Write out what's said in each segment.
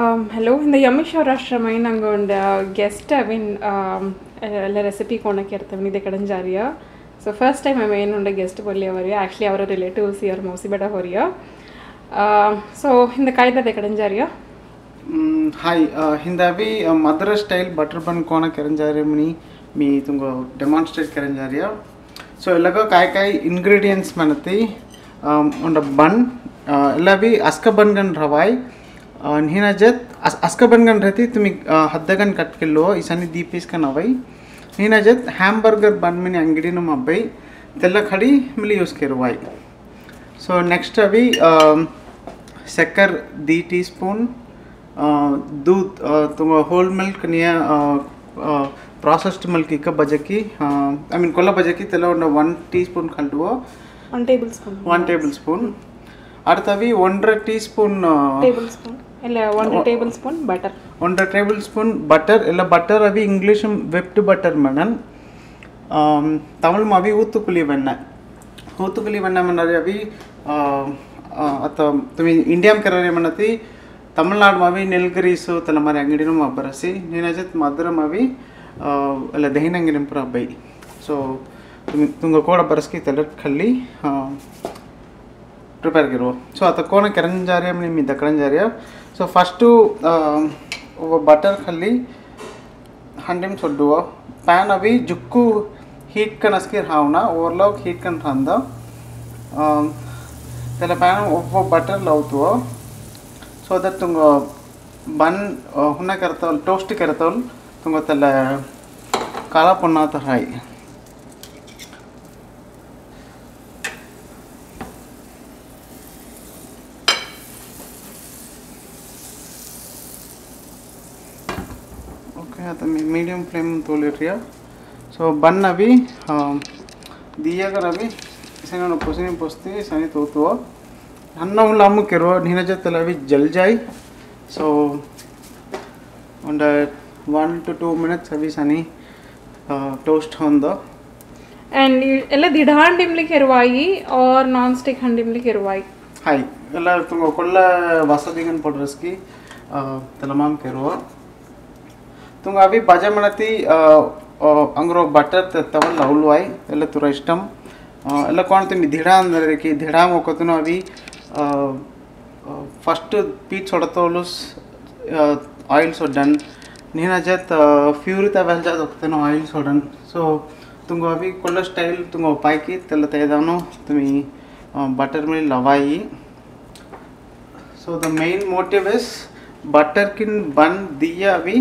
Um, hello ಇಂದ ಯಮೇಶ್ the Yummy Shaurashtrama ನಂಗೆ ಒಂದು ಗೆಸ್ಟ್ ಐ ಮೀನ್ ಎಲ್ಲ ರೆಸಿಪಿ ಕೊಣಕ್ಕೆ ಇರ್ತವೆ ಇದೆ ಕಡೆ ಜಾರಿಯ ಸೊ ಫಸ್ಟ್ ಟೈಮ್ ಐ ಮೇನ್ ಉಂಡೆ ಗೆಸ್ಟ್ ಬಲ್ಲಿ ಅವರಿಗೆ ಆ್ಯಕ್ಚುಲಿ ಅವರ ರಿಲೇಟಿವ್ಸ್ ಇವ್ರ ಮೌಸಿ ಬೇಡ ಹೊರಿಯ ಸೊ ಹಿಂದೆ ಕಾಯ್ದದೆ ಕಡೆ ಜಾರಿಯ ಹಾಯ್ ಹಿಂದಾವಿ ಮದ್ರ ಸ್ಟೈಲ್ ಬಟರ್ ಬನ್ ಕೋಣ ಕೆರಂಜಾರಿ ಮನಿ. ಮೀ ತುಂಗ ಡೆಮಾನ್ಸ್ಟ್ರೇಟ್ ಕೆರಂಜಾರಿಯ ಸೊ ಎಲ್ಲಗ ಕಾಯ್ ಕಾಯ್ ಇನ್ಗ್ರೀಡಿಯೆಂಟ್ಸ್ ಮನತಿ. ಉಂಡ ಬನ್ ಎಲ್ಲ ಬಿ ಅಸ್ಕ ಬನ್ಗನ್ ರವಾಯ್. अं, हिना जत अस्क बनगन रहती तुम्हें अं, हद्दगन कट के लो इसानी दीप इसका नवई। हिना जत हैम बर्गर बन मैंने अंगड़ी नुम अब तेला खड़ी मिली उसके रुवाई। सो नेक्स्ट अभी अं, सेकर दी टी स्पून दूध तुम होल मिल्क निया प्रोसेस्ड मिल्क की का बजे की आई मीन कोला बजे की तेला वन टी स्पून खंड हुआ one tablespoon one tablespoon अर्थात भी one teaspoon tablespoon ಇಲ್ಲ ಒಂದು tablespoon butter tablespoon butter ಇಲ್ಲ ಬಟರ್ ಅವಿ ಇಂಗ್ಲೀಷ್ ವೆಪ್ಟ್ ಬಟರ್ ಮೇಡಮ್ ಪುಲಿ ಬಣ್ಣ ಊತು ಪುಲಿ ஊத்துக்குழி வெண்ணெய் ಅವಿ ಅಥವಾ ತುಮಿ ಇಂಡಿಯಾಮ್ ಕರರೆ ಮನತಿ ತಮಿಳ್ನಾಡು ಮಾವಿ ನೆಲ್ಗರೀಸು ತನ್ನ ಮಾರಿ ಅಂಗಡಿನೂ ಮಾ ಬರಸಿ ನೀನಜತ್ ಮಧುರ ಮಾವಿ ಅಲ್ಲ ದೆಹನಂಗಿನ ಪುರ ಬೈ ಸೊ ತುಂಗ ಕೋಡ ಬರಸ್ಕಿ ತಲೆ ಕಲ್ಲಿ प्रिपेर की सो अतकोन कि दरिया सो फस्टू बटर खाली हंडीम सोडो पैन अभी जुक् हीट कावना ओवर हीट कल पैन ओव बटर अवतो सो दट तुंग बन हुना करता टोस्ट करता तुंग तला कला पुना हाई हाय ओके आता मी मीडियम फ्लेम तोलिरिया सो बन अभी दिया कर अभी सेना पोसिनी पोस्ती सनी तोतो अन्न उल्ला अम्म केरो नीना जतल अभी जल जाए सो ಒಂದು ಒನ್ ಟು ಟೂ ಮಿನಿಟ್ಸ್ ಅವಿ ಸನಿ ಟೋಸ್ಟ್ ಹೊಂದು ಆ್ಯಂಡ್ ಎಲ್ಲ ದಿಢ ಹಂಡಿಮ್ಲಿಕ್ಕೆ ಇರುವಾಯಿ ಆರ್ ನಾನ್ ಸ್ಟಿಕ್ ಹಂಡಿಮ್ಲಿಕ್ಕೆ ಇರುವಾಯಿ ಹಾಯ್ ಎಲ್ಲ ತುಂಬ ಕೊಳ್ಳ ವಸದಿಗನ್ ಪಡ್ರಸ್ಕಿ ತಲಮಾಮ್ ಕೆರುವ ತುಂಗ ಅವಿ ಬಜೆ ಮಾಡತಿ ಅಂಗ್ರೋ ಬಟರ್ ತವಲ್ ಲವ್ಲ್ವಾಯ್ ಎಲ್ಲ ತುರ ಇಷ್ಟಂ ಎಲ್ಲ ಕಾಣ್ತೀನಿ ದಿಢ ಅಂದ್ರೆ ಕಿ ದಿಢ ಮೊಕ್ಕತನು ಅವಿ ಫಸ್ಟ್ ಪೀಚ್ ಹೊಡತವಲು ಆಯಿಲ್ सोडन नीना जत फ्यूरी तवेल जात होगतेनो ऑइल सोडन सो तुंगो अभी कोल्ड स्टाइल तुंगो पायकी तेल तेदानो तुम्ही बटर में लवाई so the main motive is butter किन बन दिया अभी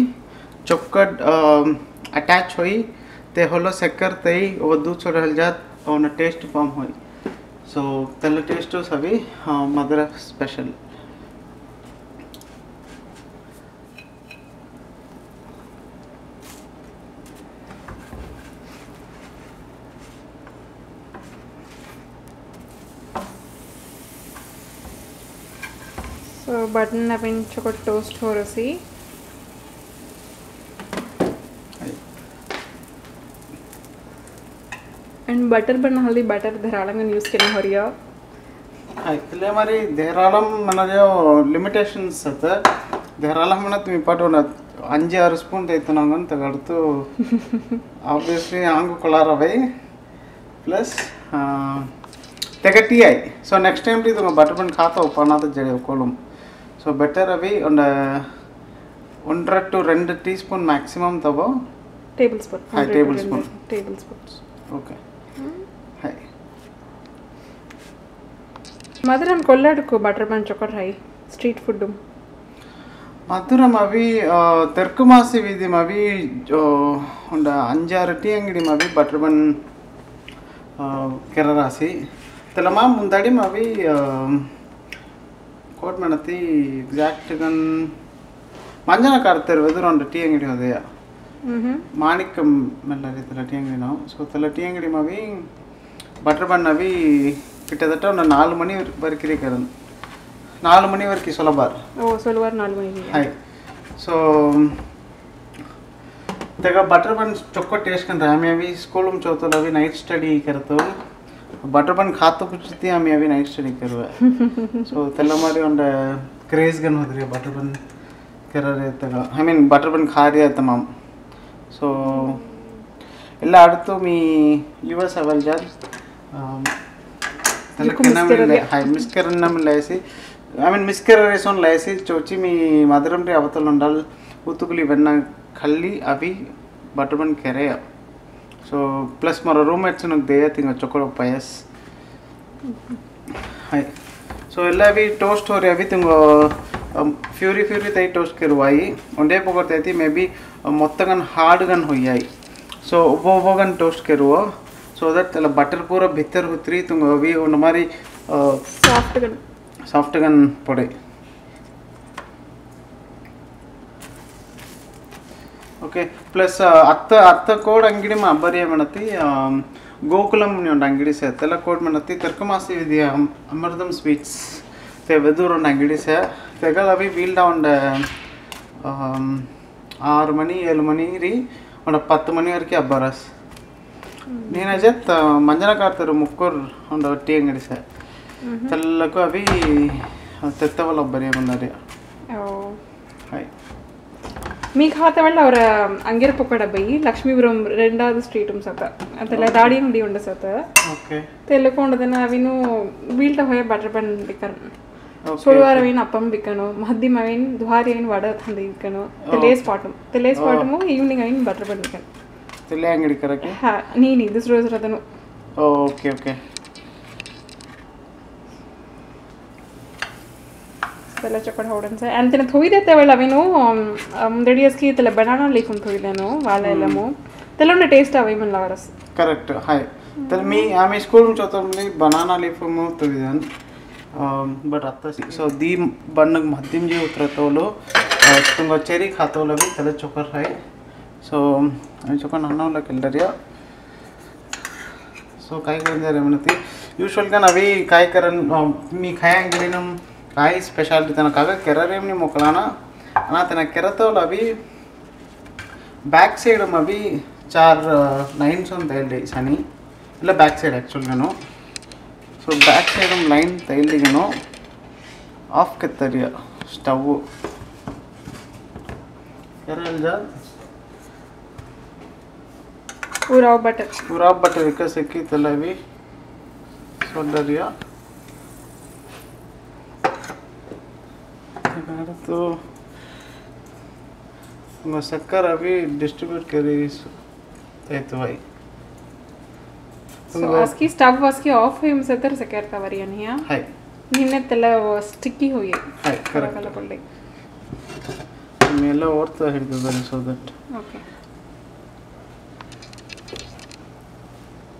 चौकट अटैच हुई, ते होलो सेकर तई वो दूध सो रहल जात, और टेस्ट फॉर्म हुई। सो तेल टेस्ट सभी हाँ, Madurai special so button apin chocolate toast horosi and butter Banali butter धारालम यूज करना हो रही है ॲक्च्युली हमारी धारालम म्हणा जे लिमिटेशन्स आता धारालम म्हणा तुम्ही पाठवणार அஞ்சு ஆறு ஸ்பூன் தேய்த்தினாங்க தகடுத்து ஆப்வியஸ்லி ஆங்கு கொள்ளாரவை ಪ್ಲಸ್ ತೆಗೆ ಟೀ ಆಯ್ ಸೊ ನೆಕ್ಸ್ಟ್ ಟೈಮ್ ರೀ ತುಂಬ ಬಟರ್ ಬಂದು ಖಾತಾ ಉಪ್ಪನಾದ ಜಡಿ ಕೊಳುಂ ಸೊ ಬೆಟರ್ ಅವಿ ಒಂದು ಒಂದರ ಟು ರೆಂಡು ಟೀ ಸ್ಪೂನ್ ಮ್ಯಾಕ್ಸಿಮಮ್ ತಗೋ ಟೇಬಲ್ ಸ್ಪೂನ್ ಹಾಂ tablespoon tablespoon okay మధురం కొల్లాడుకు బటర్ బన్ చొక్కర్ హై స్ట్రీట్ ఫుడ్ மதுரம் அவி தெற்கு மாசி வீதி மவி உண்ட அஞ்சாறு டீ அங்கடி மவி பட்டர்பன் கெரராசி. தெலமா முந்தாடி மவி கோட் மணத்தி எக்ஸாக்டுகன் மஞ்சன கார்த்தர் வந்து ரெண்டு டீ அங்கடி அதையா மாணிக்கம் மெல்ல ரீதியில் டீ அங்கடி நாம் ஸோ தெல டீ அங்கடி மவி பட்டர்பன் அவி கிட்டத்தட்ட ஒன்று நாலு மணி வரைக்கும் இருக்கிறது நாலு மணி வரைக்கும் சொல்லபார் ஓ சொல்லுவார் நாலு மணி ஹாய் ಸೊ ತೆಗ ಬಟರ್ ಬನ್ ಚೊಕ್ಕೋ ಟೇಸ್ಟ್ ಕಂತ ಆಮಿ ಅವಿ ಸ್ಕೂಲ್ में चौथो अभी नाइट स्टडी करतो ಬಟರ್ ಬನ್ ಖಾತು ಕುಚ್ತಿ ಆಮಿ ಅವಿ ನೈಟ್ ಸ್ಟಡಿ ಕರುವೆ ಸೊ ತೆಲ್ಲ ಮಾರಿ ಒಂದ ಕ್ರೇಜ್ ಗನ್ ಹೋದ್ರಿ ಬಟರ್ ಬನ್ ಕರರೆ ತಗ ಐ ಮೀನ್ ಬಟರ್ ಬನ್ ಖಾರಿ ತಮಾಮ್ ಸೊ ಎಲ್ಲ ಅಡ್ತು me ಯುವಸ್ ಅವಲ್ jar Yuko miscarriage. Hi మిస్కెరన్నం లేసి ఐ మీన్ మిస్కెరేషన్ లేసి చోచి మీ మధురం రే అవతలు ఉండాలి ఉతుకులు ఇవన్నీ కళ్ళి అవి బటర్ బన్ ಕೆರೆಯ ಸೊ ಪ್ಲಸ್ ಮರ ರೂಮ್ಮೇಟ್ಸ್ ನಂಗೆ ದೇಯ ತಿಂಗ ಚೊಕೊಳ ಪಯಸ್ ಹಾಯ್ ಸೊ ಎಲ್ಲ ಅವಿ ಟೋಸ್ಟ್ ಹೋರಿ ಅವಿ ತಿಂಗ ಫ್ಯೂರಿ ಫ್ಯೂರಿ ತೈ ಟೋಸ್ಟ್ ಕೆರುವಾಯಿ ಒಂದೇ ಪೊಗರ್ತೈತಿ ಮೇ ಬಿ ಮೊತ್ತಗನ್ ಹಾರ್ಡ್ಗನ್ ಹೊಯ್ಯಾಯಿ ಸೊ ಒಬ್ಬ ಒಬ್ಬಗನ್ toast ಕೆರುವ so that the butter pura bhitar hutri tunga vi ಒಂದು மாதிரி ಸಾಫ್ಟ್ಗನ್ ಸಾಫ್ಟ್ಗನ್ ಪೊಡೆ ಓಕೆ ಪ್ಲಸ್ ಅತ್ತ ಅತ್ತ ಕೋಡ್ ಅಂಗಡಿ ಮಾ ಬರಿ ಏನತಿ ಗೋಕುಲಂ ಒಂದು ಅಂಗಡಿ ಸಹ ತೆಲ್ಲ ಕೋಡ್ ಮಾಡತಿ ತರ್ಕಮಾಸಿ ವಿದ್ಯ ಅಮೃತಂ ಸ್ವೀಟ್ಸ್ ತೇ ವೆದೂರ್ ಒಂದು ಅಂಗಡಿ ಸಹ ತೆಗಲ್ ಅವಿ ವೀಲ್ಡ ಒಂದು ಆರು ಮಣಿ ಏಳು ಮಣಿ ರೀ ಒಂದು பத்து மணி வரைக்கும் அப்பரஸ் నేను అజత్ మంజన కార్తారు ముక్కూరు ఉండ టీ అంగడి సార్ తెల్లకు అవి తెత్త వాళ్ళ ಒಬ್ಬರೇ ಬಂದಾರೆ ಹಾಯ್ మీ ఖాతా వల్ల ಅವರ ಅಂಗಿರ ಪೊಕ್ಕಡ ಬೈ ಲಕ್ಷ್ಮೀಪುರಂ రెండవది ಸ್ಟ್ರೀಟ್ ಸತ ಅದೆಲ್ಲ ದಾಡಿ ಅಂಗಡಿ ಉಂಡ ಸತ ಓಕೆ ತೆಲ್ಲಕೊಂಡದನ ಅವಿನು ಬೀಳ್ಟ ಹೋಯ ಬಟರ್ ಬನ್ ಬಿಕ್ಕನು ಓಕೆ ಸುಳುವಾರ ಅವಿನ ಅಪ್ಪಂ ಬಿಕ್ಕನು ಮಧ್ಯಮ ಅವಿನ ದುಹಾರಿ ಅವಿನ ವಡ ತಂದು ಬಿಕ್ಕನು ತೆಲೇಸ್ ಪಾಟಮ್ ತೆಲೇಸ್ ಪಾಟಮು ಈವ್ನಿಂಗ್ ಅವಿನ ಬಟರ್ ಎಲೆ ಅಂಗಡಿ ಕರಕ್ಕೆ ಹಾ ನೀನು ದೂಸರ ದೂಸರ ಅದನ್ನು ಓಕೆ ಓಕೆ ಪೆಲ್ಲ ಚಪ್ಪಡ್ ಹೊಡನ್ ಥೋಯಿ ಆ್ಯಂಡ್ ತಿನ್ನ ಅವಿನು ಮುಂದಡಿಯಸ್ ಕಿ ತಲೆ ಬನಾನಾ ಲೀಫ್ ತೊಯ್ದೇನು ವಾಲ ಎಲ್ಲಮು తెల్లుండే టేస్ట్ అవి మన లవరస్ కరెక్ట్ హాయ్ తెల్ మీ ఆమె స్కూల్ నుంచి వస్తాండి బనానా ಥೋಯಿ అవుతుంది बट आता सो दी बन मध्यम जी उतरतवलो तुम चेरी खातवलो बी त्याला चोकर हाय ಸೊ వాళ్ళకి ಅನ್ನೋಲಕ್ಕೆ సో ಸೊ ಕಾಯಿಕರಿಂದ ఏమైనా యూజువల్గా అవి ಕಾಯಿಕರನ್ನು మీ కాయంగిరి కాయ స్పెషాలిటీ తన కాగా కెర్రరేమిని మొక్కలానా అనా తన కెరతోలు అవి బ్యాక్ సైడ్ అవి చార్ లైన్స్ తైల్డి సని ఇలా బ్యాక్ సైడ్ యాక్చువల్గాను సో బ్యాక్ సైడ్ లైన్ తైల్డిగాను ఆఫ్ కెత్తరియా స్టవ్. కెర్రల్ జార్ ಊರಾವ್ ಬಟರ್ ಪೂರಾ ಬಟರ್ ಇಕ್ಕ ಸಿಕ್ಕಿ ತಲವಿ ಸೊಡ್ಡರಿಯ तो शक्कर अभी डिस्ट्रीब्यूट करी तो भाई ಸೊ ಅಸ್ಕಿ ಸ್ಟವ್ ಅಸ್ಕಿ ಆಫ್ ಹಿಮ್ ಸತರ ಸಕರ್ತ ವರಿ ಅನಿಯ हाय ನಿನ್ನೆ ತೆಲ್ಲ ಸ್ಟಿಕ್ಕಿ ಹೋಗಿ हाय करेक्ट ಕಲ ಪಳ್ಳಿ ಮೇಲ ಓಡ್ತಾ ಹಿಡಿದಿದ್ದಾರೆ ಸೊ ದಟ್ ಓಕೆ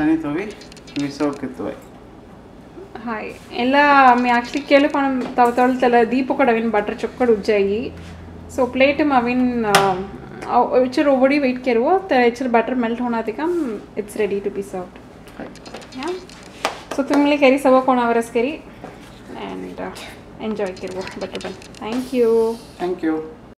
ಸನಿತೋವಿ ಮಿಸೋಕಿತ್ವೈ ಹಾಯ್ ಎಲ್ಲ ಮೀ ಆ್ಯಕ್ಚುಲಿ ಕೇಳಪ್ಪ ತಾವು ತೊಳ್ತಲ್ಲ ದೀಪ ಕೂಡ ಅವಿನ ಬಟ್ರ್ ಚೊಕ್ಕಡು ಉಜ್ಜಾಯಿ. ಸೊ ಪ್ಲೇಟ್ ಅವಿನ इचर ओबडी वेट करो तो इचर बटर मेल्ट होना तक it's ready to be serve so तुम्हें कैरी सब कोण आवरस कैरी एंड एंजॉय करो butter bun thank you thank you